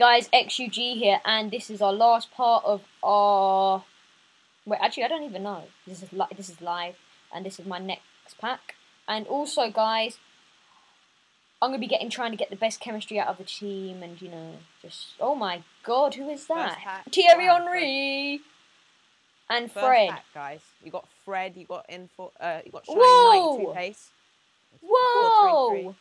guys, XUG here, and this is our last part of our. Wait, actually, I don't even know. This is li- this is live, and this is my next pack. And also, guys, I'm gonna be getting trying to get the best chemistry out of the team, and you know, just oh my god, who is that? Thierry Wow, Henry and First Fred. pack, guys. You got Fred. You got info. Uh, you got shiny Whoa! 92 pace. Whoa, 433.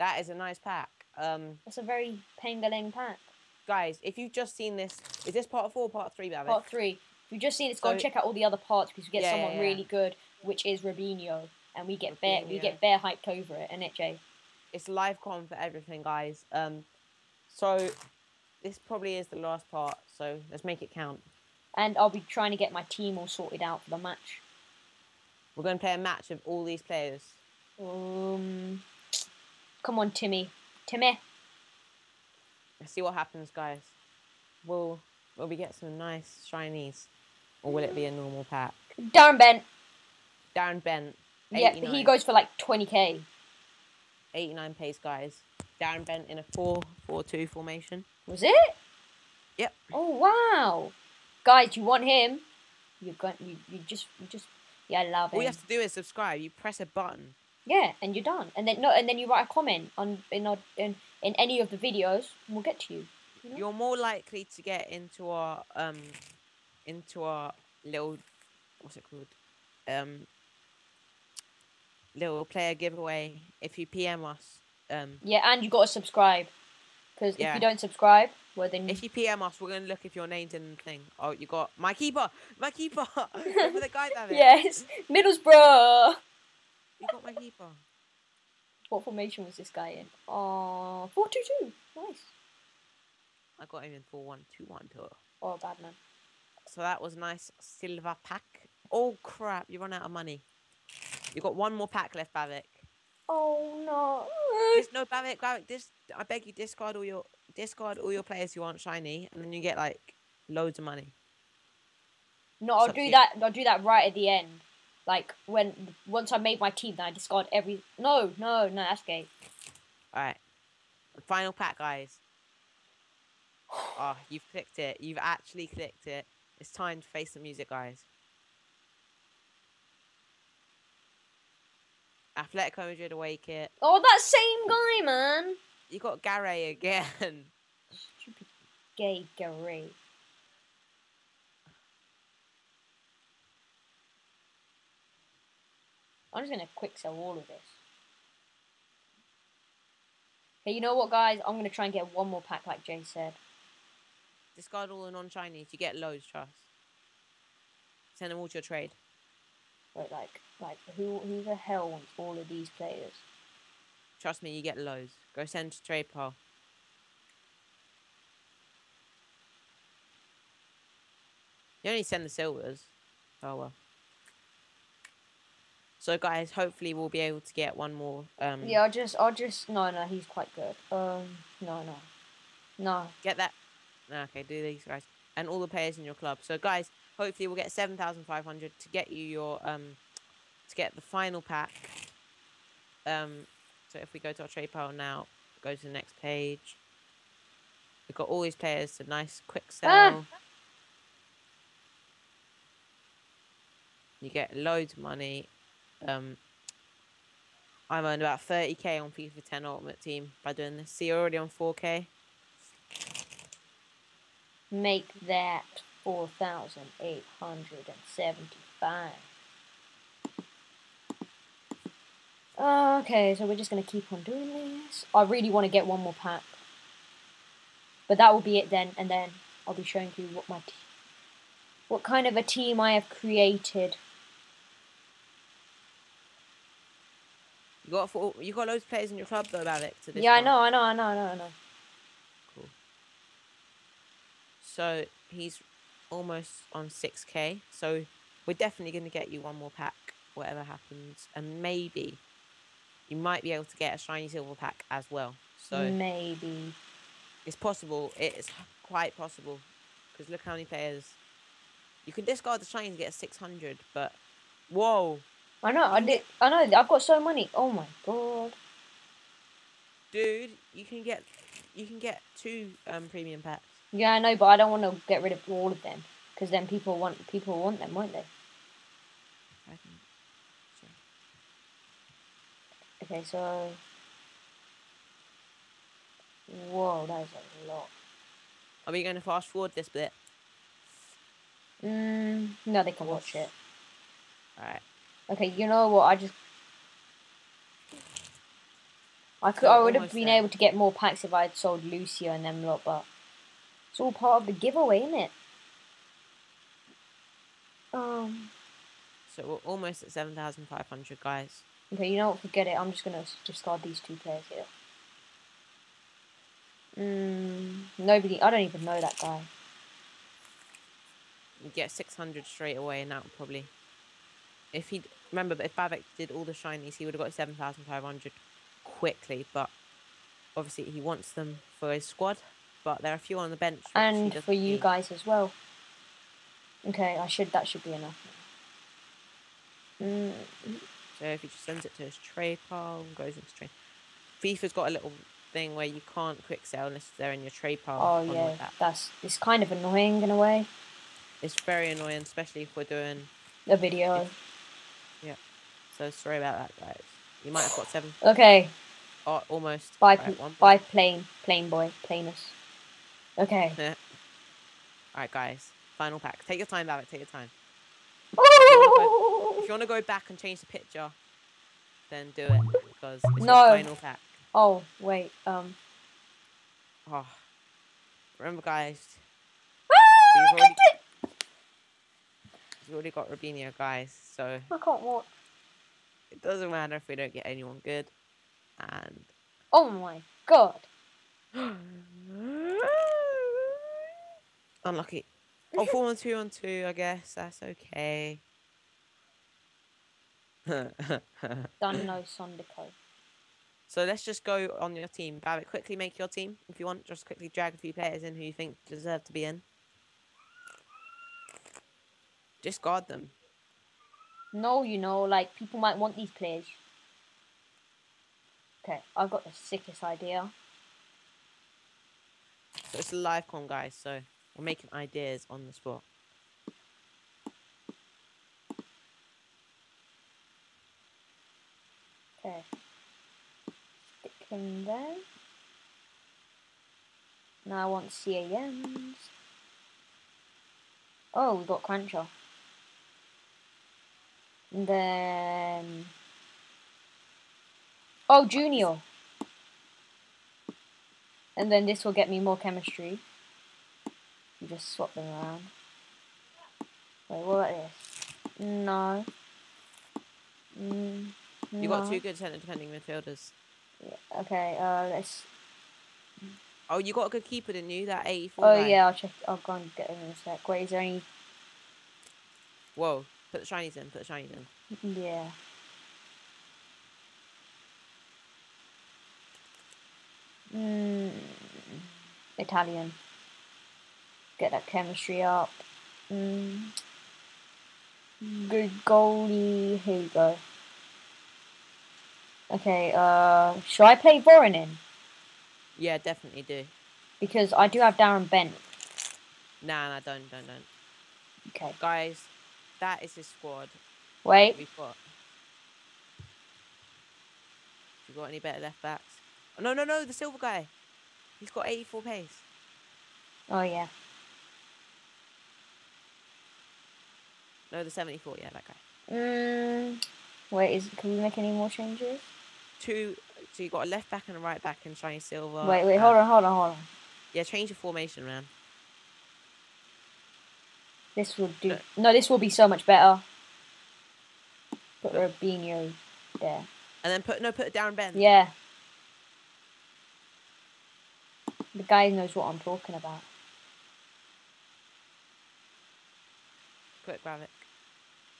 That is a nice pack. Um, that's a very pengaling pack. guys, if you've just seen this, is this part four, or part three, Bhavik? Part three. If you've just seen it, go and So- check out all the other parts because we get Yeah, someone yeah, yeah. really good, which is Robinho, and we get bare we get bare hyped over it, and it Jay. It's live con for everything, guys. Um, so this probably is the last part. So let's make it count. And I'll be trying to get my team all sorted out for the match. We're going to play a match of all these players. Um, come on, Timmy, Timmy. Let's see what happens, guys. Will will we get some nice shinies, or will it be a normal pack? Darren Bent. Darren Bent. Yeah, he goes for like 20k. 89 pace, guys. Darren Bent in a 4 4 2 formation. Was it? Yep. Oh wow, guys, you want him? You're going. You, you just you just yeah, I love it. All him. you have to do is subscribe. You press a button. Yeah, and you're done. And then no, and then you write a comment on in in in any of the videos. and We'll get to you. you know? You're more likely to get into our um into our little what's it called um little player giveaway if you PM us. Um, Yeah, and you got to subscribe. Because if Yeah. you don't subscribe, well then if you PM us, we're gonna look if your name's in the thing. Oh, you got my keeper, my keeper. For the guy there. yes, Middlesbrough. You got my keeper. What formation was this guy in? Uh, oh, 4-2-2. Nice. I got him in four one two one two. Oh, bad man. So that was nice silver pack. Oh crap! You run out of money. You got one more pack left, Bhavik. Oh no. Just no Bhavik, Bhavik. This I beg you, discard all your discard all your players who aren't shiny, and then you get like loads of money. No, I'll do that. I'll do that right at the end. Like when once I made my team, then I discard every. No, no, no. That's gay. All right, final pack, guys. Oh, you've clicked it. You've actually clicked it. It's time to face the music, guys. Atletico Madrid away kit. Oh, that same guy, man. You got Gary again. Stupid gay Gary. I'm just gonna quick sell all of this. Okay, you know what, guys? I'm gonna try and get one more pack, like Jay said. Discard all the non-shinies. You get loads, trust. Send them all to your trade. But like, like who, who the hell wants all of these players? Trust me, you get loads. Go send to trade pile. You only send the silvers. Oh well. So guys, hopefully we'll be able to get one more. Um, Yeah, I'll just, I'll just. No, no, he's quite good. Um, no, no, no. Get that. No, okay, do these guys and all the players in your club. So guys, hopefully we'll get seven thousand five hundred to get you your um to get the final pack. Um, so if we go to our trade pile now, go to the next page. We've got all these players. So nice quick sell. Ah! You get loads of money. Um, I've earned about 30k on FIFA 10 Ultimate Team by doing this. See, you're already on 4k. Make that four thousand eight hundred and seventy-five. Okay, so we're just gonna keep on doing this. I really want to get one more pack, but that will be it then. And then I'll be showing you what my, what kind of a team I have created. You got four, you got loads of players in your club though, this Yeah, I know, I know, I know, I know, I know. Cool. So he's almost on six k. So we're definitely going to get you one more pack, whatever happens, and maybe you might be able to get a shiny silver pack as well. So Maybe. it's possible. It's quite possible because look how many players. You can discard the shiny to get a six hundred, but whoa, I know. I did. I know. I've got so many. Oh my god. dude, you can get you can get two um premium packs. Yeah, I know, but I don't want to get rid of all of them because then people want people want them, won't they? I can, sorry. Okay, so. Whoa, that is a lot. Are we going to fast forward this bit? Mm, no, they can watch it. All right. Okay, you know what? I just. I could. I would have been there. able to get more packs if I had sold Lucia and them lot, but it's all part of the giveaway, isn't it? Um. So we're almost at seven thousand five hundred, guys. Okay, you know what? Forget it. I'm just gonna discard these two players here. Mm, nobody. I don't even know that guy. You get six hundred straight away, and that would probably. If he remember, but if Bhavik did all the shinies, he would have got seven thousand five hundred quickly. But obviously, he wants them for his squad. But there are a few on the bench. and for you need. guys as well. Okay, I should. That should be enough. Mm, So if he just sends it to his trade pile and goes into trade. FIFA's got a little thing where you can't quick sell unless they're in your trade pile. oh yeah, WhatsApp. that's it's kind of annoying in a way. It's very annoying, especially if we're doing. The video. So sorry about that, guys. You might have got seven, Okay, oh, almost. bye, Right, one bye, plane, plane boy, planus. Okay. All right, guys. Final pack. Take your time, Bhavik. Take your time. If you want to go back and change the picture, then do it because it's No. your final pack. Oh wait, um. Oh. Remember, guys. Ah, You've already-! We've already got Robinho, guys. So I can't walk. It doesn't matter if we don't get anyone good. And Oh my god. unlucky. Oh, four on two on two. I guess that's okay. Done no Sondico. So let's just go on your team. Bhavik, quickly make your team if you want. Just quickly drag a few players in who you think deserve to be in. Discard them. No, you know, like people might want these players. Okay, I've got the sickest idea. So it's a live con, guys. So we're making ideas on the spot. Okay. Stick him there. Now I want CAMs. Oh, we got Cruncher. And then. Oh, Junior. And then this will get me more chemistry. You just swap them around. Wait, what about this? No. Mm, You got two good centre defending midfielders. Yeah, Okay, uh, let's. Oh, you got a good keeper, didn't you? That 84 Oh guy. yeah, I'll check. I'll go and get him in a sec. Wait, is there any? Whoa. Put the shinies in. Put the shinies in. Yeah. Mm, Italian. Get that chemistry up. Mm. Good goalie. Here you go. Okay. Uh, should I play Voronin? Yeah, definitely do. Because I do have Darren Bent. Nah, nah, don't, don't, don't. Okay. Guys, that is his squad. Wait. We've got. You got any better left backs? Oh, no, no, no, the silver guy. He's got 84 pace. Oh yeah. No, the 74. Yeah, that guy. Mm, wait, is can we make any more changes? Two. So you got a left back and a right back in shiny silver. wait, wait, and- hold on, hold on, hold on. Yeah, change your formation, man. This would do. No, this will be so much better. Put Robinho there. And then put no, put down Ben. Yeah. The guy knows what I'm talking about. Quick, grab it.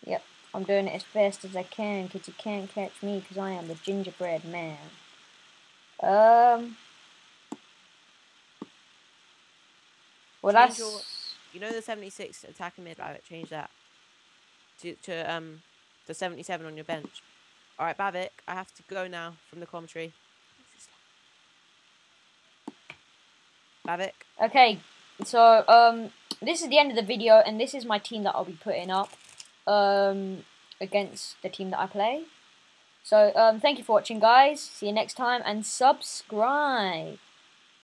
Yep, I'm doing it as fast as I can because you can't catch me because I am the gingerbread man. Um. Well, that's. You know the 76 attacking mid, Bhavik? Change that to to um the 77 on your bench. All right, Bhavik, I have to go now from the commentary. Bhavik. Okay, so um, this is the end of the video, and this is my team that I'll be putting up um against the team that I play. So um, thank you for watching, guys. See you next time, and subscribe.